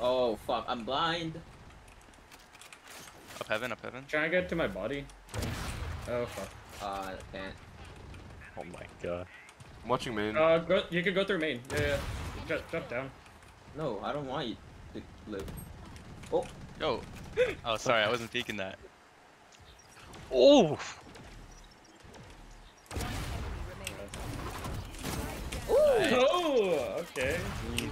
Oh fuck, I'm blind. Up heaven, up heaven. Trying to get to my body. Oh fuck. Uh, can't. Oh my god. I'm watching main. Uh, go, you can go through main. Yeah, yeah. Just jump down. No, I don't want you to live. Oh. Yo. Oh, sorry, I wasn't peeking that. Oh! Ooh. Oh, okay. Mm.